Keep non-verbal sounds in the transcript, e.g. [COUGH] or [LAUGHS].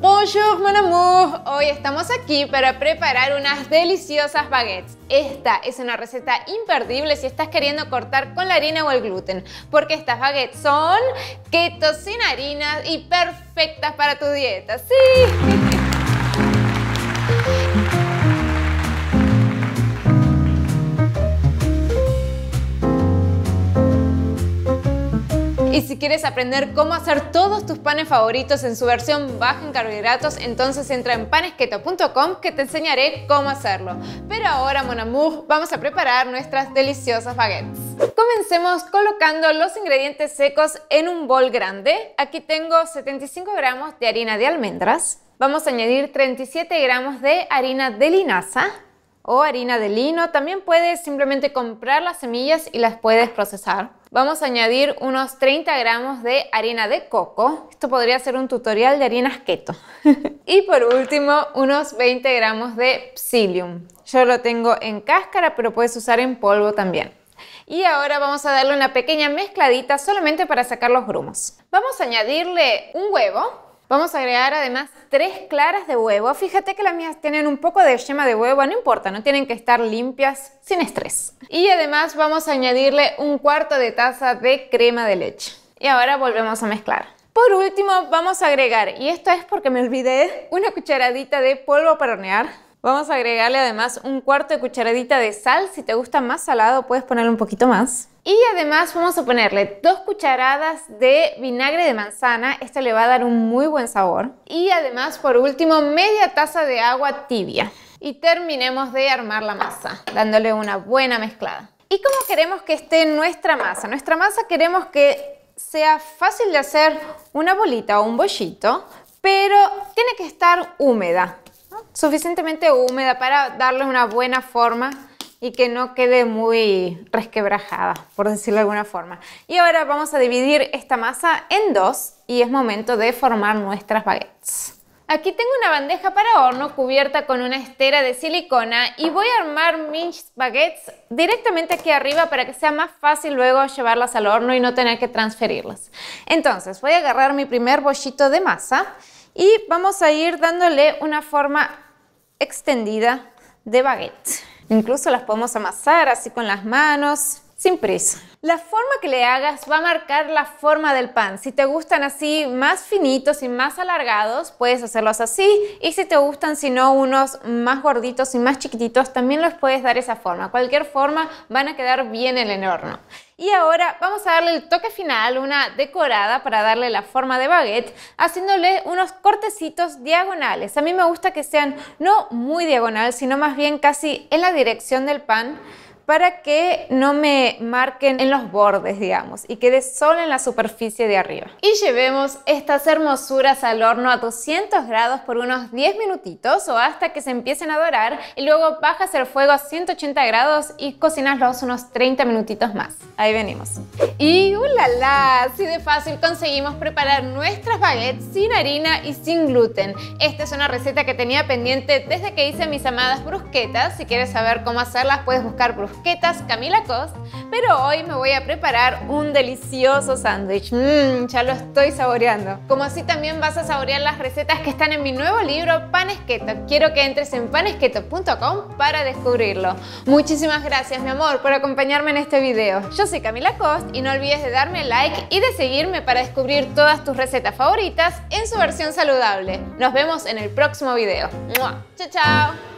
Bonjour mon amour, hoy estamos aquí para preparar unas deliciosas baguettes. Esta es una receta imperdible si estás queriendo cortar con la harina o el gluten, porque estas baguettes son keto sin harina y perfectas para tu dieta, ¡sí! Y si quieres aprender cómo hacer todos tus panes favoritos en su versión baja en carbohidratos, entonces entra en panesketo.com que te enseñaré cómo hacerlo. Pero ahora, mon amour, vamos a preparar nuestras deliciosas baguettes. Comencemos colocando los ingredientes secos en un bol grande. Aquí tengo 75 gramos de harina de almendras. Vamos a añadir 37 gramos de harina de linaza, o harina de lino. También puedes simplemente comprar las semillas y las puedes procesar. Vamos a añadir unos 30 gramos de harina de coco. Esto podría ser un tutorial de harinas keto. [LAUGHS] y por último, unos 20 gramos de psyllium. Yo lo tengo en cáscara, pero puedes usar en polvo también. Y ahora vamos a darle una pequeña mezcladita solamente para sacar los grumos. Vamos a añadirle un huevo Vamos a agregar además tres claras de huevo. Fíjate que las mías tienen un poco de yema de huevo, no importa, no tienen que estar limpias sin estrés. Y además vamos a añadirle un cuarto de taza de crema de leche. Y ahora volvemos a mezclar. Por último vamos a agregar, y esto es porque me olvidé, una cucharadita de polvo para hornear. Vamos a agregarle además un cuarto de cucharadita de sal. Si te gusta más salado puedes ponerle un poquito más. Y además vamos a ponerle dos cucharadas de vinagre de manzana, esto le va a dar un muy buen sabor. Y además por último media taza de agua tibia. Y terminemos de armar la masa, dándole una buena mezclada. ¿Y cómo queremos que esté nuestra masa? Nuestra masa queremos que sea fácil de hacer una bolita o un bollito, pero tiene que estar húmeda, suficientemente húmeda para darle una buena forma y que no quede muy resquebrajada, por decirlo de alguna forma. Y ahora vamos a dividir esta masa en dos y es momento de formar nuestras baguettes. Aquí tengo una bandeja para horno cubierta con una estera de silicona y voy a armar mis baguettes directamente aquí arriba para que sea más fácil luego llevarlas al horno y no tener que transferirlas. Entonces voy a agarrar mi primer bollito de masa y vamos a ir dándole una forma extendida de baguette. Incluso las podemos amasar así con las manos, sin prisa. La forma que le hagas va a marcar la forma del pan. Si te gustan así más finitos y más alargados, puedes hacerlos así. Y si te gustan, si no, unos más gorditos y más chiquititos, también los puedes dar esa forma. Cualquier forma van a quedar bien en el horno. Y ahora vamos a darle el toque final, una decorada para darle la forma de baguette, haciéndole unos cortecitos diagonales. A mí me gusta que sean no muy diagonal, sino más bien casi en la dirección del pan para que no me marquen en los bordes, digamos, y quede solo en la superficie de arriba. Y llevemos estas hermosuras al horno a 200 grados por unos 10 minutitos o hasta que se empiecen a dorar y luego bajas el fuego a 180 grados y cocinaslos unos 30 minutitos más. Ahí venimos. Y ¡ulala! Así de fácil conseguimos preparar nuestras baguettes sin harina y sin gluten. Esta es una receta que tenía pendiente desde que hice mis amadas brusquetas. Si quieres saber cómo hacerlas puedes buscar brusquetas Camila Cost, pero hoy me voy a preparar un delicioso sándwich. Mmm, ya lo estoy saboreando. Como así también vas a saborear las recetas que están en mi nuevo libro Panes Keto. Quiero que entres en panesketo.com para descubrirlo. Muchísimas gracias, mi amor, por acompañarme en este video. Yo soy Camila Cost y no olvides de darme like y de seguirme para descubrir todas tus recetas favoritas en su versión saludable. Nos vemos en el próximo video. Chao, chao.